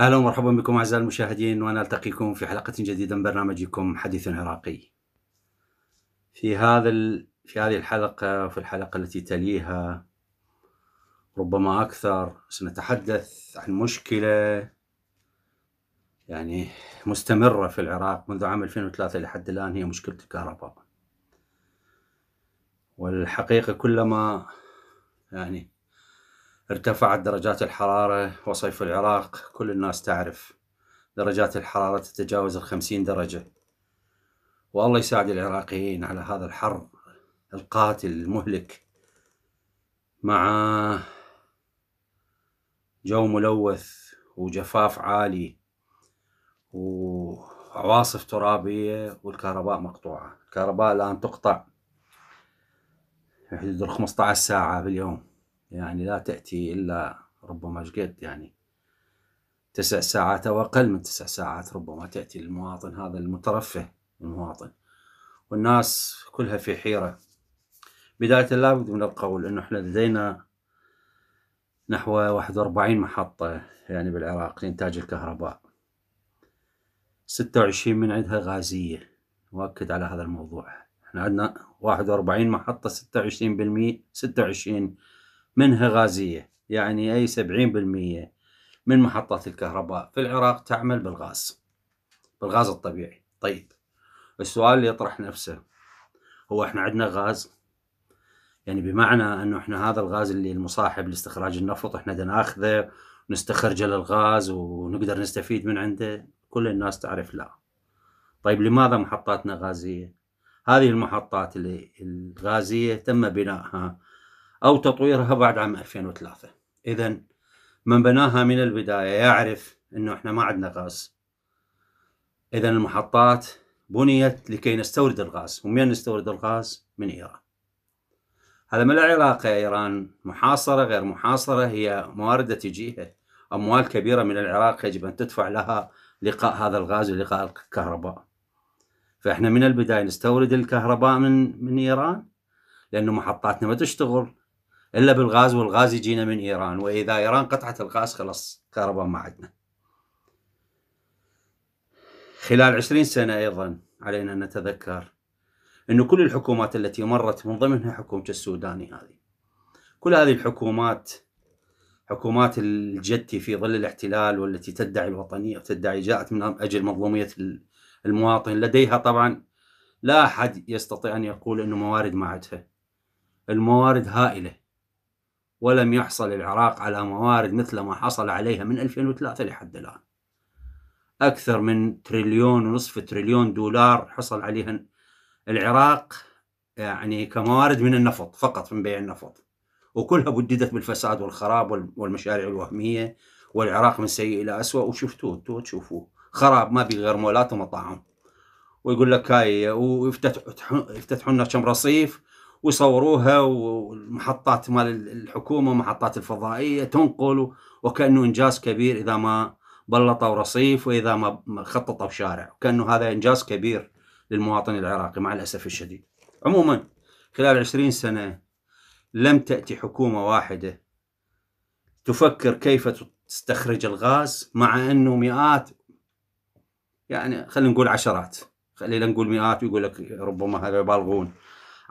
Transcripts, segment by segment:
أهلا ومرحبا بكم أعزائي المشاهدين وأنا ألتقيكم في حلقة جديدة من برنامجكم حديث عراقي. في هذا ال... في هذه الحلقة وفي الحلقة التي تليها ربما أكثر سنتحدث عن مشكلة يعني مستمرة في العراق منذ عام 2003 لحد الآن هي مشكلة الكهرباء. والحقيقة كلما يعني ارتفعت درجات الحرارة وصيف العراق كل الناس تعرف درجات الحرارة تتجاوز الخمسين درجة. والله يساعد العراقيين على هذا الحر القاتل المهلك مع جو ملوث وجفاف عالي وعواصف ترابية والكهرباء مقطوعة. الكهرباء الآن تقطع. في حدود 15 ساعة باليوم. يعني لا تأتي إلا ربما شقد يعني تسع ساعات أو أقل من تسع ساعات ربما تأتي للمواطن هذا المترفه المواطن. والناس كلها في حيرة. بداية لابد من القول أنه إحنا لدينا نحو 41 محطة يعني بالعراق لإنتاج الكهرباء. 26 من عندها غازية. نؤكد على هذا الموضوع. إحنا عندنا 41 محطة 26 بالمئة 26 منها غازية يعني أي سبعين بالمية من محطات الكهرباء في العراق تعمل بالغاز بالغاز الطبيعي. طيب السؤال اللي يطرح نفسه هو إحنا عندنا غاز؟ يعني بمعنى إنه إحنا هذا الغاز اللي المصاحب لاستخراج النفط إحنا ناخذه ونستخرجه للغاز ونقدر نستفيد من عنده؟ كل الناس تعرف لا. طيب لماذا محطاتنا غازية؟ هذه المحطات اللي الغازية تم بنائها أو تطويرها بعد عام 2003 إذا من بناها من البداية يعرف أنه إحنا ما عندنا غاز. إذا المحطات بنيت لكي نستورد الغاز. ومن نستورد الغاز؟ من إيران. هذا ما له علاقة إيران. محاصرة غير محاصرة هي موارد تجيها أموال كبيرة من العراق يجب أن تدفع لها لقاء هذا الغاز ولقاء الكهرباء. فإحنا من البداية نستورد الكهرباء من من إيران لأنه محطاتنا ما تشتغل. إلا بالغاز والغاز يجينا من إيران وإذا إيران قطعت الغاز خلاص كهرباء ما عندنا خلال عشرين سنة أيضا علينا أن نتذكر أن كل الحكومات التي مرت من ضمنها حكومة السوداني هذه. كل هذه الحكومات حكومات الجتي في ظل الاحتلال والتي تدعي الوطنية وتدعي جاءت من أجل مظلومية المواطن لديها طبعا لا أحد يستطيع أن يقول أنه موارد ما عندها الموارد هائلة. ولم يحصل العراق على موارد مثل ما حصل عليها من 2003 لحد الآن. أكثر من تريليون ونصف تريليون دولار حصل عليها العراق يعني كموارد من النفط فقط من بيع النفط. وكلها بددت بالفساد والخراب والمشاريع الوهمية. والعراق من سيء إلى أسوأ. وشفتوه تشوفوه. خراب ما بي غير مولات ومطاعم ويقول لك هاي ويفتتحوا لنا كم رصيف. ويصوروها والمحطات مال الحكومة محطات الفضائية تنقل وكأنه إنجاز كبير إذا ما بلطوا رصيف وإذا ما خططوا شارع كانه هذا إنجاز كبير للمواطن العراقي مع الأسف الشديد. عموما خلال عشرين سنة لم تأتي حكومة واحدة تفكر كيف تستخرج الغاز مع أنه مئات يعني خلينا نقول عشرات خلينا نقول مئات ويقول لك ربما هذا يبالغون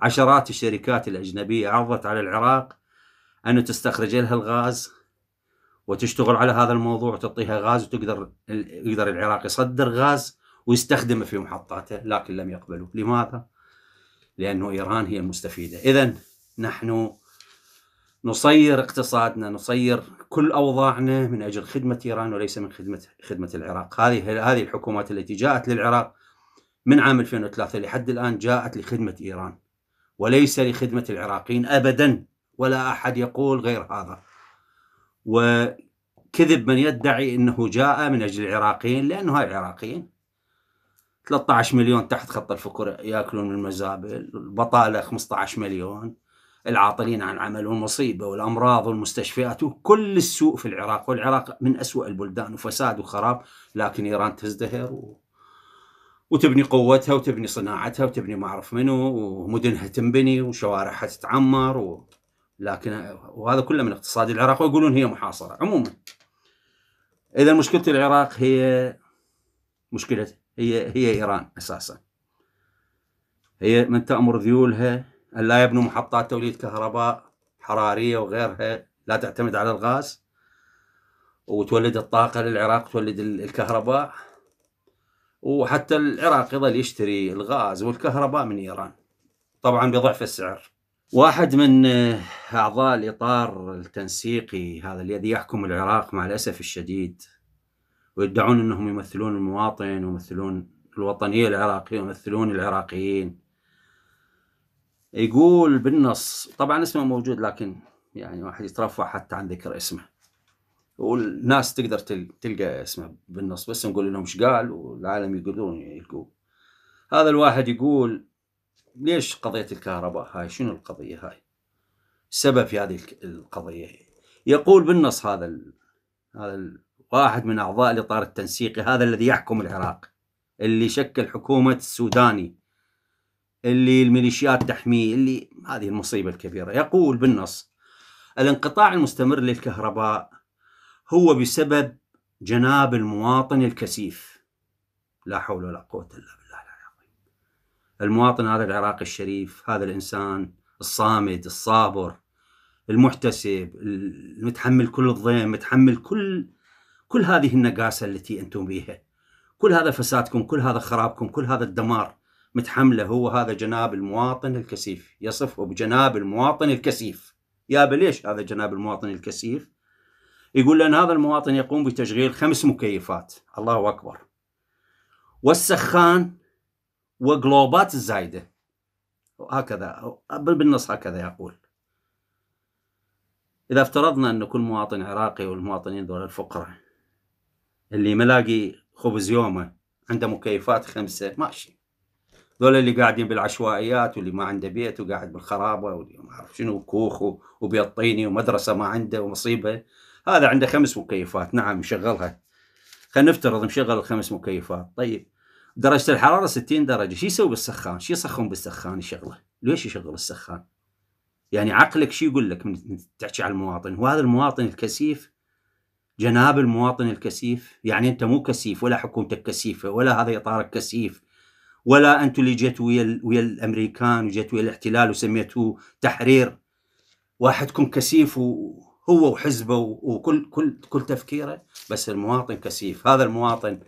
عشرات الشركات الأجنبية عرضت على العراق أن تستخرج لها الغاز وتشتغل على هذا الموضوع وتعطيها غاز وتقدر يقدر العراق يصدر غاز ويستخدمه في محطاته لكن لم يقبلوا. لماذا؟ لأنه إيران هي المستفيدة. إذا نحن نصير اقتصادنا نصير كل أوضاعنا من أجل خدمة إيران وليس من خدمة خدمة العراق. هذه هذه الحكومات التي جاءت للعراق من عام 2003 لحد الآن جاءت لخدمة إيران. وليس لخدمة العراقيين أبدا ولا أحد يقول غير هذا. وكذب من يدعي أنه جاء من أجل العراقيين لأنه هاي العراقيين. 13 مليون تحت خط الفقر يأكلون من المزابل البطالة 15 مليون العاطلين عن العمل والمصيبة والأمراض والمستشفيات وكل السوء في العراق. والعراق من أسوأ البلدان وفساد وخراب لكن إيران تزدهر و... وتبني قوتها وتبني صناعتها وتبني ما أعرف منو ومدنها تنبني وشوارعها تتعمر و... لكن وهذا كله من اقتصاد العراق ويقولون هي محاصرة عموما. إذا مشكلة العراق هي مشكلة هي هي إيران أساسا. هي من تأمر ذيولها أن لا يبنوا محطات توليد كهرباء حرارية وغيرها لا تعتمد على الغاز. وتولد الطاقة للعراق تولد الكهرباء. وحتى العراق يظل يشتري الغاز والكهرباء من إيران. طبعا بضعف السعر. واحد من أعضاء الإطار التنسيقي هذا الذي يحكم العراق مع الأسف الشديد ويدعون إنهم يمثلون المواطن ويمثلون الوطنية العراقية ويمثلون العراقيين. يقول بالنص طبعا اسمه موجود لكن يعني واحد يترفع حتى عن ذكر اسمه. والناس تقدر تلقى اسمه بالنص بس نقول لهم إيش قال والعالم يقولون يلقوه. هذا الواحد يقول ليش قضية الكهرباء هاي؟ شنو القضية هاي؟ السبب في هذه القضية. يقول بالنص هذا ال... هذا ال... واحد من أعضاء الإطار التنسيقي هذا الذي يحكم العراق اللي شكل حكومة السوداني اللي الميليشيات تحميه اللي هذه المصيبة الكبيرة. يقول بالنص الانقطاع المستمر للكهرباء هو بسبب جناب المواطن الكثيف. لا حول ولا قوة إلا بالله العظيم. المواطن هذا العراقي الشريف هذا الإنسان الصامد الصابر المحتسب المتحمل كل الضيم متحمل كل كل هذه النقاسة التي أنتم بها كل هذا فسادكم كل هذا خرابكم كل هذا الدمار متحمله هو هذا جناب المواطن الكثيف. يصفه بجناب المواطن الكثيف. يا ليش هذا جناب المواطن الكثيف؟ يقول لأن هذا المواطن يقوم بتشغيل خمس مكيفات. الله أكبر. والسخان وجلوبات الزايدة. هكذا بالنص هكذا يقول. إذا افترضنا أن كل مواطن عراقي والمواطنين دول الفقراء اللي ملاقي خبز يومه عنده مكيفات خمسة ماشي. ذول اللي قاعدين بالعشوائيات واللي ما عنده بيت وقاعد بالخرابة واللي ما أعرف شنو كوخ وبيت طيني ومدرسة ما عنده ومصيبة. هذا عنده خمس مكيفات. نعم مشغلها. خلينا نفترض مشغل الخمس مكيفات. طيب درجة الحرارة 60 درجة. شو يسوي بالسخان؟ شو يسخن بالسخان يشغله. ليش يشغل السخان يعني عقلك شو يقول لك من تحكي على المواطن؟ وهذا المواطن الكثيف؟ جناب المواطن الكثيف؟ يعني أنت مو كثيف ولا حكومتك كثيفة ولا هذا إطارك كثيف ولا أنتم اللي جيتوا ويا ويا الأمريكان وجيتوا ويا الاحتلال وسميتوه تحرير. واحدكم كثيف و هو وحزبه وكل كل كل تفكيره بس المواطن كثيف هذا المواطن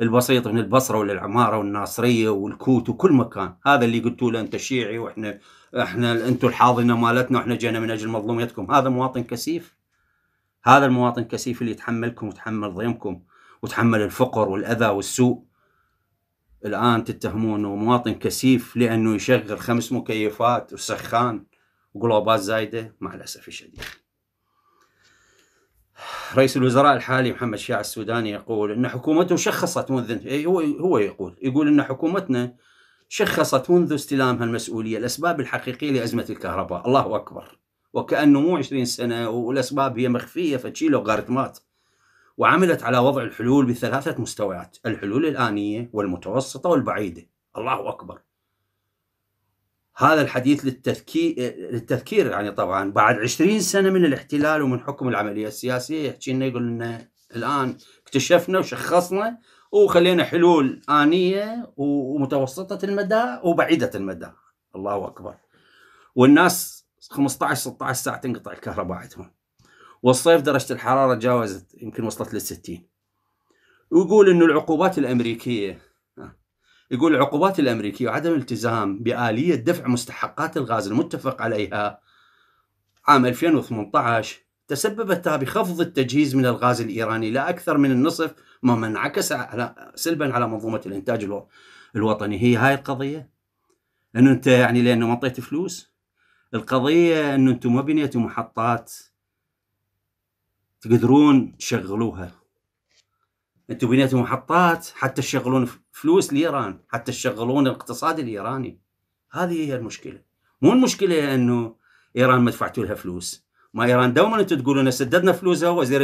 البسيط من البصرة والعمارة والناصرية والكوت وكل مكان. هذا اللي قلتوا له أنت شيعي وإحنا إحنا أنتم الحاضنة مالتنا وإحنا جينا من أجل مظلوميتكم. هذا مواطن كثيف هذا المواطن كثيف اللي يتحملكم وتحمل ضيمكم وتحمل الفقر والأذى والسوء. الآن تتهمونه مواطن كثيف لأنه يشغل خمس مكيفات وسخان وقلوبات زايدة. مع الأسف الشديد رئيس الوزراء الحالي محمد شيع السوداني يقول إن حكومته شخصت منذ هو هو يقول يقول إن حكومتنا شخصت منذ استلامها المسؤولية الأسباب الحقيقية لأزمة الكهرباء. الله أكبر. وكانه مو 20 سنة والأسباب هي مخفية فتشي لوغاريتمات وعملت على وضع الحلول بثلاثة مستويات الحلول الآنية والمتوسطة والبعيدة. الله أكبر. هذا الحديث للتذكير للتذكير يعني طبعا. بعد 20 سنة من الاحتلال ومن حكم العملية السياسية يحكي لنا يقول لنا الآن اكتشفنا وشخصنا وخلينا حلول آنية ومتوسطة المدى وبعيدة المدى. الله أكبر. والناس 15 16 ساعة تنقطع الكهرباء عندهم. والصيف درجة الحرارة تجاوزت يمكن وصلت لل 60 ويقول إنه العقوبات الأمريكية يقول العقوبات الأمريكية وعدم الالتزام بآلية دفع مستحقات الغاز المتفق عليها عام 2018 تسببت بخفض التجهيز من الغاز الإيراني لا أكثر من النصف مما انعكس على سلبا على منظومة الإنتاج الوطني. هي هاي القضية؟ أنه أنت يعني لأنه ما أعطيت فلوس؟ القضية أنه أنتم ما بنيتوا محطات تقدرون تشغلوها. أنتم بنيتوا محطات حتى تشغلون فلوس لإيران حتى تشغلون الاقتصاد الإيراني. هذه هي المشكلة. مو المشكلة إنه إيران ما دفعتوا لها فلوس. ما إيران دوما أنتم تقولون سددنا فلوسها وزير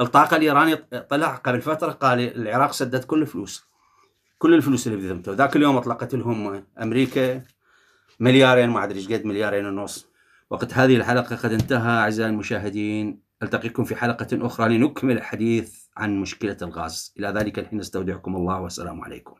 الطاقة الإيراني طلع قبل فترة قال العراق سدد كل الفلوس. كل الفلوس اللي بذمته ذاك اليوم أطلقت لهم أمريكا مليارين ما أدري إيش قد مليارين ونص. وقت هذه الحلقة قد انتهى أعزائي المشاهدين ألتقيكم في حلقة أخرى لنكمل الحديث. عن مشكلة الغاز. إلى ذلك الحين استودعكم الله والسلام عليكم.